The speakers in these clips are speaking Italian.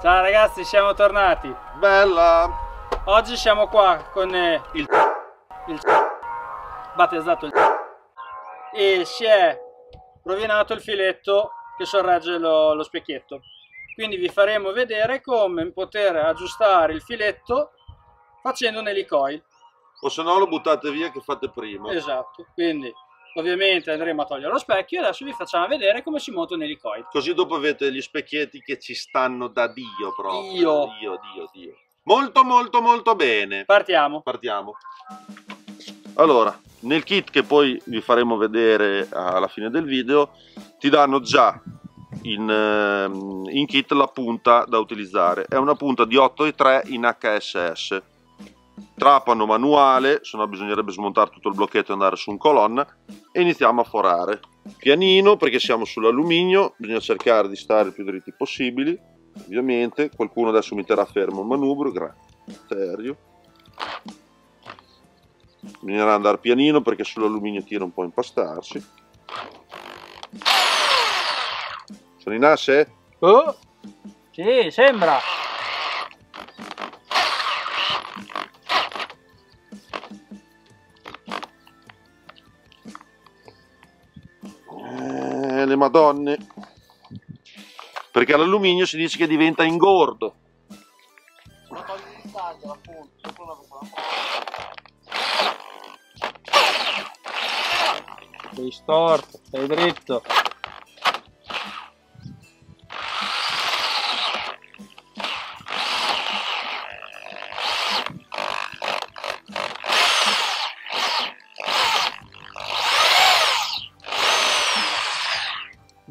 Ciao ragazzi, siamo tornati. Bella! Oggi siamo qua con eh, il il battezzato il e si è rovinato il filetto che sorregge lo, lo specchietto. Quindi vi faremo vedere come poter aggiustare il filetto facendo un helicoil. O se no lo buttate via che fate prima. Esatto, quindi ovviamente andremo a togliere lo specchio e adesso vi facciamo vedere come si monta un helicoil. Così dopo avete gli specchietti che ci stanno da Dio proprio. Dio. Dio, Dio, Dio. Molto, molto, molto bene. Partiamo. Partiamo. Allora, nel kit che poi vi faremo vedere alla fine del video, ti danno già in, ehm, in kit la punta da utilizzare. È una punta di 8,3 in HSS. Trapano manuale, se no bisognerebbe smontare tutto il blocchetto e andare su un colonna. E iniziamo a forare. Pianino, perché siamo sull'alluminio, bisogna cercare di stare il più dritti possibili. Ovviamente, qualcuno adesso mi terrà fermo il manubrio, grazie. Bisognerà andare pianino perché sull'alluminio tira un po' a impastarsi sono in asse? Oh, sì, sembra. Le madonne perché l'alluminio si dice che diventa ingordo Sei storto, sei dritto.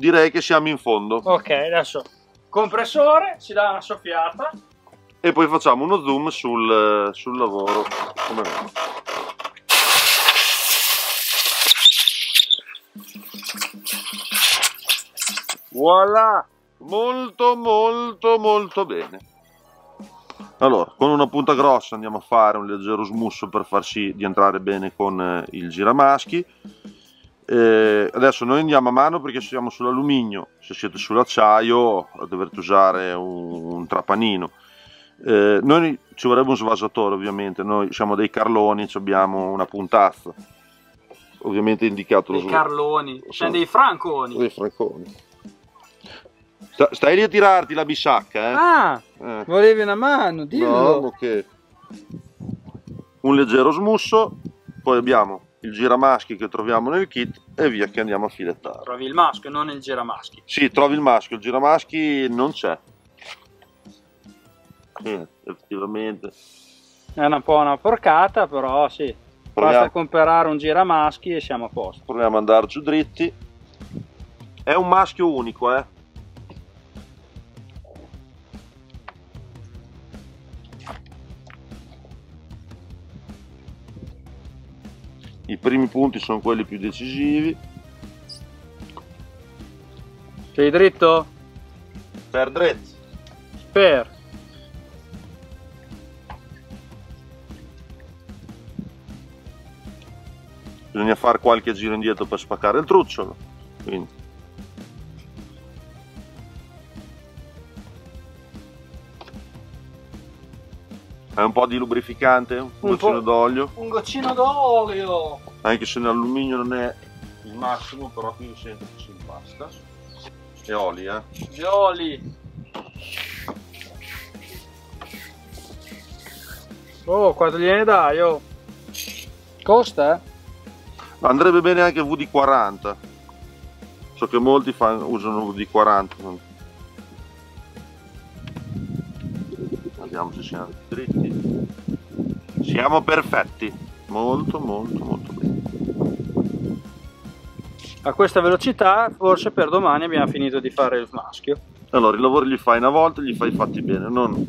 Direi che siamo in fondo Ok, adesso compressore, si dà una soffiata. e poi facciamo uno zoom sul, sul lavoro come. Voilà! Molto molto molto bene. Allora, con una punta grossa andiamo a fare un leggero smusso per far sì di entrare bene con eh, il giramaschi. Eh, adesso noi andiamo a mano perché siamo sull'alluminio, se siete sull'acciaio dovrete usare un, un trapanino. Eh, noi ci vorrebbe un svasatore ovviamente, noi siamo dei carloni, abbiamo una puntazza, ovviamente indicato Dei lo carloni, Sì. cioè dei franconi. dei franconi. Sta- stai lì a tirarti la bisacca, eh? Ah, Eh. volevi una mano, No, dillo. ma che... Un leggero smusso, poi abbiamo il giramaschi che troviamo nel kit e via che andiamo a filettare. Trovi il maschio, non il giramaschi. Sì, trovi il maschio, il giramaschi non c'è. Sì, effettivamente. È una po' una porcata, però sì. Basta Proviamo, comprare un giramaschi e siamo a posto. proviamo ad andare giù dritti. È un maschio unico, eh. Primi punti sono quelli più decisivi. Sei dritto? Per drizzo. Per. bisogna fare qualche giro indietro per spaccare il trucciolo quindi è un po' di lubrificante un, Un goccino po'. d'olio Un goccino d'olio. Anche se l'alluminio non è il massimo però qui io sento che si impasta e oli eh. Gli oli. Oh, quanto gliene dai, oh? Costa, eh? andrebbe bene anche VD40 so che molti fan- usano VD40 vediamo se siamo dritti. Siamo perfetti. Molto molto molto A questa velocità, forse per domani abbiamo finito di fare il maschio. allora i lavori li fai una volta li fai fatti bene non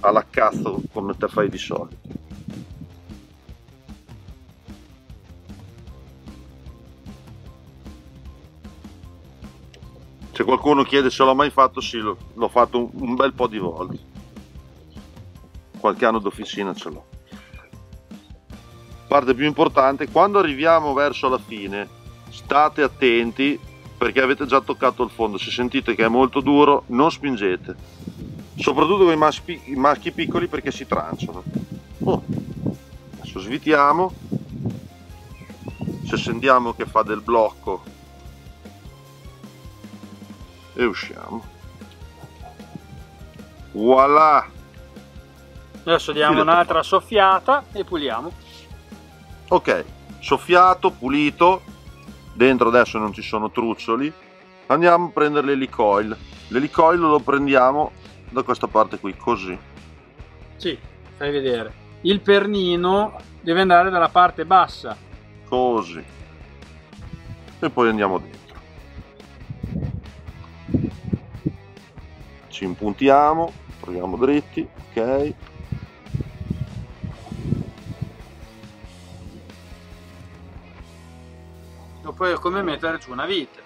alla cazzo come te fai di solito. Se qualcuno chiede se l'ho mai fatto sì l'ho fatto un, un bel po' di volte. Qualche anno d'officina ce l'ho. Parte più importante quando arriviamo verso la fine state attenti perché avete già toccato il fondo. Se sentite che è molto duro non spingete. Soprattutto con i maschi, i maschi piccoli perché si tranciano. Oh. adesso svitiamo. Se sentiamo che fa del blocco e usciamo. Voilà. Adesso diamo un'altra soffiata e puliamo. Ok soffiato pulito dentro adesso non ci sono truccioli. Andiamo a prendere l'elicoil l'elicoil lo prendiamo da questa parte qui così. Sì fai vedere. Il pernino deve andare dalla parte bassa. Così. E poi andiamo dentro. Ci impuntiamo proviamo dritti ok poi è come mettere giù una vite.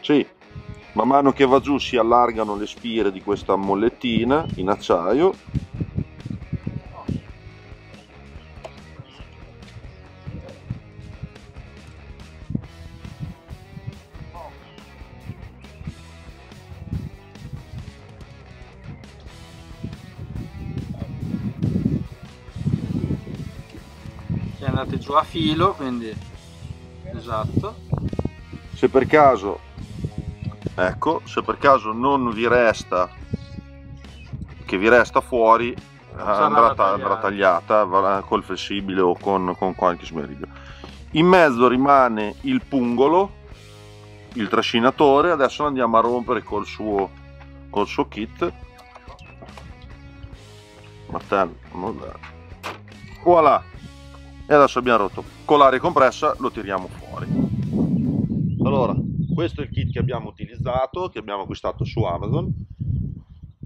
Sì man mano che va giù si allargano le spire di questa mollettina in acciaio. Andate giù a filo quindi esatto. Se per caso ecco se per caso non vi resta che vi resta fuori andrà, tagliata. andrà tagliata col flessibile o con, con qualche smeriglio. In mezzo rimane il pungolo il trascinatore adesso andiamo a rompere col suo col suo kit. Martello voilà e adesso abbiamo rotto con l'aria compressa lo tiriamo fuori. Allora questo è il kit che abbiamo utilizzato che abbiamo acquistato su Amazon.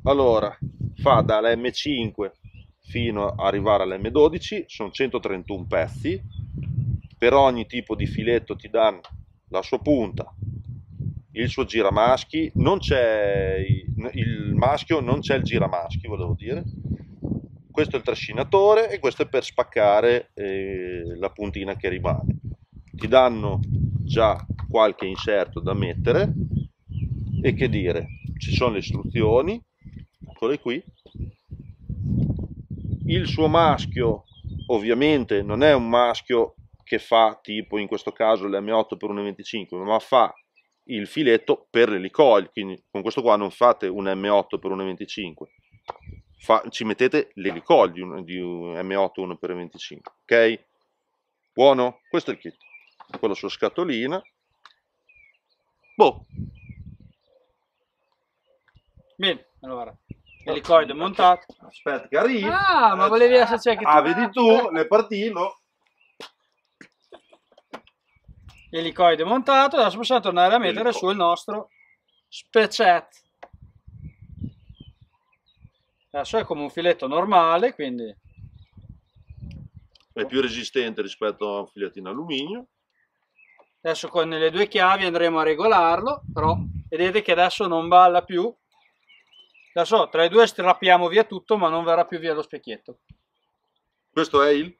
Allora fa dalla M5 fino ad arrivare all'M12 sono 131 pezzi. Per ogni tipo di filetto ti danno la sua punta il suo giramaschi. Non c'è il maschio non c'è il giramaschi volevo dire questo è il trascinatore e questo è per spaccare eh, la puntina che rimane. Ti danno già qualche inserto da mettere e che dire? Ci sono le istruzioni eccole qui. Il suo maschio ovviamente non è un maschio che fa tipo in questo caso l'M8 per 1,25 ma fa il filetto per l'elicoil quindi con questo qua non fate un M8 per 1,25 fa, ci mettete l'elicol di un, di un M8 1x25, ok? Buono? Questo è il kit, con la sua scatolina. Boh. Bene, allora, l'elicoide montato. Aspetta che arrivi. Ah, ma volevi esserci anche tu. Ah, vedi tu, le partino. Elicoide montato, adesso possiamo tornare a mettere su il nostro specet adesso è come un filetto normale quindi è più resistente rispetto a un filetto in alluminio. Adesso con le due chiavi andremo a regolarlo però vedete che adesso non balla più. Adesso tra i due strappiamo via tutto ma non verrà più via lo specchietto. Questo è il?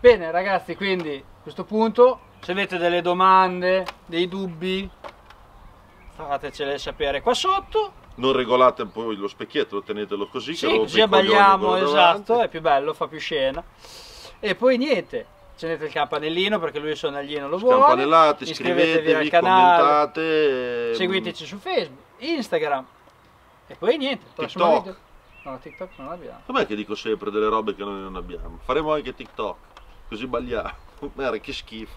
Bene ragazzi quindi a questo punto se avete delle domande dei dubbi fatecele sapere qua sotto. Non regolate poi lo specchietto lo tenetelo così sì, così abbagliamo esatto è più bello fa più scena. E poi niente accendete il campanellino perché lui il sonnaglino lo vuole. Campanellate iscrivetevi al canale. commentate ehm, seguiteci su facebook instagram. E poi niente tiktok. video. no tiktok non abbiamo com'è che dico sempre delle robe che noi non abbiamo? Faremo anche tiktok così balliamo. Mera, che schifo.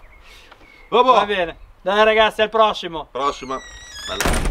Vabbè. va bene. Dai ragazzi al prossimo. Prossima Bella.